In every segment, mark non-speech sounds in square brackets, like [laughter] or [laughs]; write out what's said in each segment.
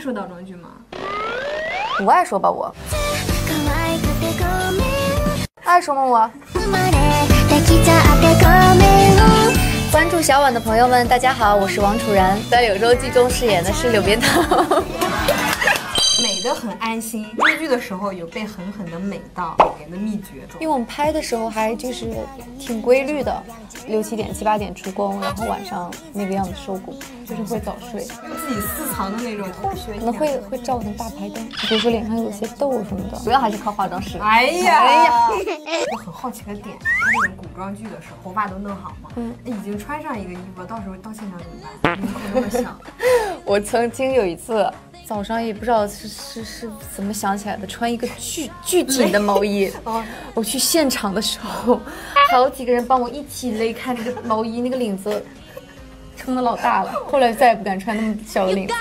说倒装句吗？不爱说吧我。爱说吗我？关注小婉的朋友们，大家好，我是王楚然，在《柳州记》中饰演的是柳边桃。美的很安心，追剧的时候有被狠狠的美到，美颜的秘诀。因为我们拍的时候还就是挺规律的，六七点、七八点出工，然后晚上那个样子收工，就是会早睡，用自己私藏的那种偷学，可能会会照成大排灯，比如说脸上有些痘什么的，主要还是靠化妆师。哎呀哎呀，[laughs] 我很好奇的点，他那种古装剧的时候，头发都弄好吗？嗯，已经穿上一个衣服，到时候到现场怎么办？领口那么想。[laughs] 我曾经有一次。早上也不知道是是是怎么想起来的，穿一个巨巨紧的毛衣。[laughs] 我去现场的时候，好几个人帮我一起勒开那个毛衣，那个领子撑的老大了。后来再也不敢穿那么小的领子。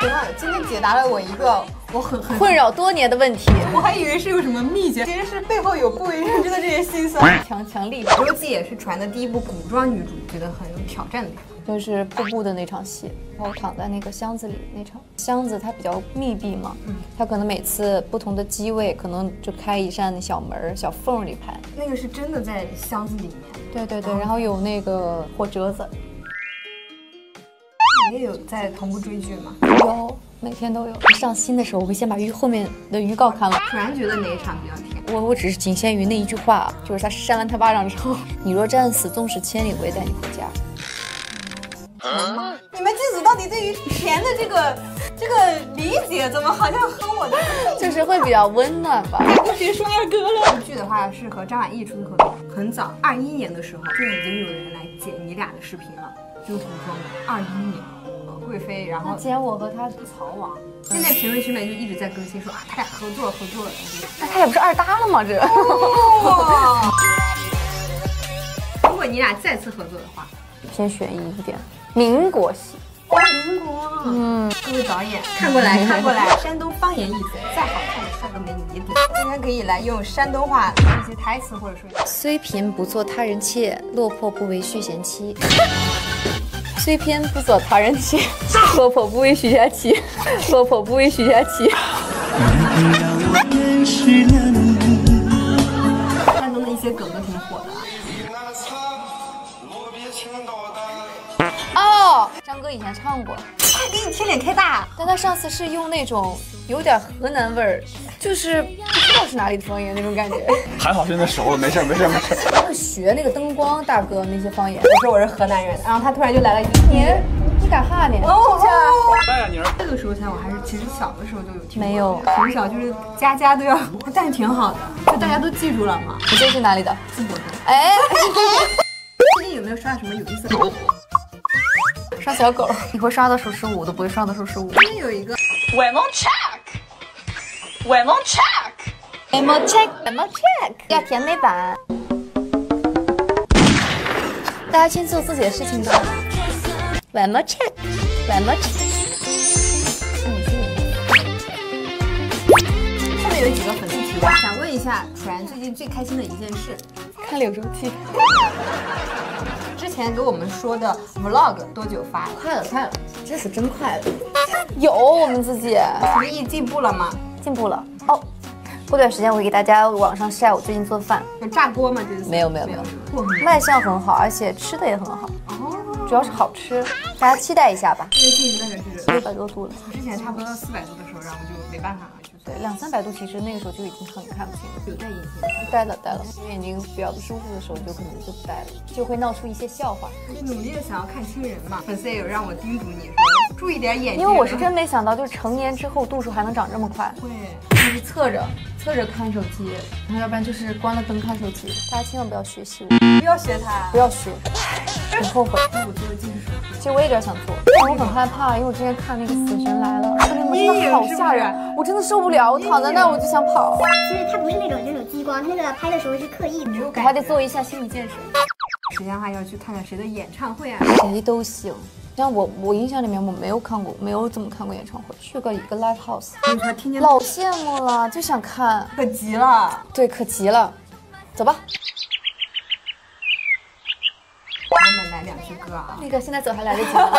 行了，今天解答了我一个我很很困扰多年的问题。[laughs] 我还以为是有什么秘诀，其实是背后有不为人知的这些心酸。[laughs] 强强力，《周记》也是传的第一部古装女主，觉得很有挑战的地方。就是瀑布的那场戏，然后躺在那个箱子里那场，箱子它比较密闭嘛，嗯，它可能每次不同的机位，可能就开一扇小门小缝里拍。那个是真的在箱子里面。对对对，然后有那个火折子。你也有在同步追剧吗？有，每天都有。上新的时候，我会先把预后面的预告看了。突然觉得哪一场比较甜？我我只是仅限于那一句话，就是他扇完他巴掌之后，[laughs] 你若战死，纵使千里，我也带你回家。你们剧组到底对于甜的这个这个理解，怎么好像和我的 [laughs] 就是会比较温暖吧？别 [laughs] 说二哥了。剧的话是和张晚意出的合作，很早，二一年的时候就已经有人来剪你俩的视频了，就古装的。二一年，然后剪我和他曹王。现在评论区里面就一直在更新说啊，他俩合作了，合作了。那他也不是二搭了吗？这。[laughs] 如果你俩再次合作的话，偏悬疑一点。民国戏，哇，民国，嗯，各位导演看过来看过来，山东方言一嘴，再好看的帅哥美女也顶。今天可以来用山东话一些台词，或者说，虽贫不做他人妾，落魄不为续弦妻。[laughs] 虽偏不做他人妻，[laughs] 落魄不为徐佳琪，[laughs] 落魄不为徐佳琪。山东的一些梗都挺火的。哦张哥以前唱过，快给你贴脸开大。但他上次是用那种有点河南味儿，就是不知道是哪里的方言那种感觉。[laughs] 还好现在熟了，没事没事没事。学那个灯光大哥那些方言。我说我是河南人，然后他突然就来了一句：“你你敢哈呢？”哦，大呀妮儿。这个时候才我还是其实小的时候就有听。没有，从小就是家家都要，但是挺好的，就大家都记住了嘛。你这是哪里的？淄博的。哎，[laughs] 最近有没有刷什么有意思的？刷小狗，你会刷到数十五，我都不会刷到数十五。今天有一个，One more check，One more check，One more check，One more check，要甜美版。大家先做自己的事情吧。One more check，One more check。下面有几个粉丝提问，想问一下楚然最近最开心的一件事，看柳州记。之前给我们说的 vlog 多久发？快了，快了，这次真快了。有我们自己，厨艺进步了吗？进步了哦。过段时间我会给大家网上晒我最近做的饭。有炸锅吗？这次没有没有没有。卖相很好，而且吃的也很好。哦，主要是好吃，大家期待一下吧。因为进去那个是六百多度了，之前差不多到四百度的时候，然后就没办法了。对，两三百度其实那个时候就已经很看不清了。有戴眼镜？戴了戴了，眼睛比较不舒服的时候就可能就不戴了，就会闹出一些笑话。努力的想要看清人嘛，粉丝也有让我叮嘱你说注意点眼睛。因为我是真没想到，就是成年之后度数还能长这么快。会，就是侧着侧着看手机，然后要不然就是关了灯看手机。大家千万不要学习我，不要学他，不要学，很后悔。我觉得近视。其实我也有点想做，但我很害怕，因为我之前看那个《死神来了》，那真的好吓人，我真的受不了，我躺在那儿我就想跑。其实它不是那种就是有激光，它那个拍的时候是刻意的，我还得做一下心理建设。时间的话要去看看谁的演唱会啊？谁都行。像我，我印象里面我没有看过，没有怎么看过演唱会，去过一个 live house，老羡慕了，就想看，可急了。对，可急了，走吧。我们来。两句歌啊。那个现在走还来得及吗？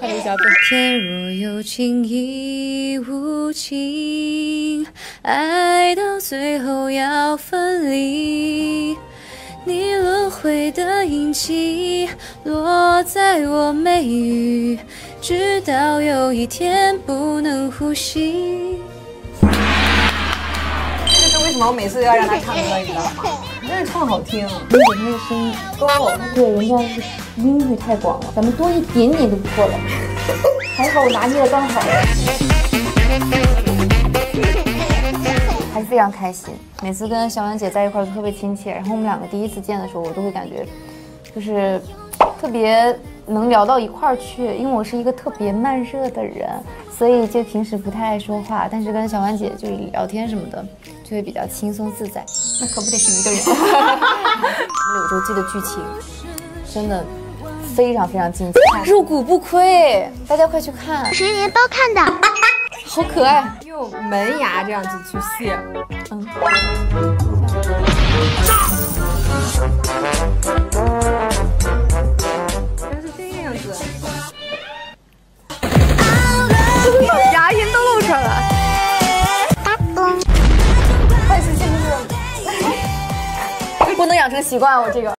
唱一下吧。天若有情亦无情，爱到最后要分离。你轮回的印记落在我眉宇，直到有一天不能呼吸。这就是为什么我每次都要让他唱歌，你知道吗？唱好听。你姐那个声音高，对，人家是音域太广了，咱们多一点点就不错了。还好我拿捏的刚好。还是非常开心，每次跟小婉姐在一块儿都特别亲切。然后我们两个第一次见的时候，我都会感觉，就是特别能聊到一块儿去。因为我是一个特别慢热的人，所以就平时不太爱说话。但是跟小婉姐就聊天什么的，就会比较轻松自在。那可不得是一个人。柳州记的剧情真的非常非常精彩，入股不亏，大家快去看，十元包看的。好可爱。用门牙这样子去卸，嗯，子，牙龈都露出来了。坏事情就是不能养成习惯，我这个。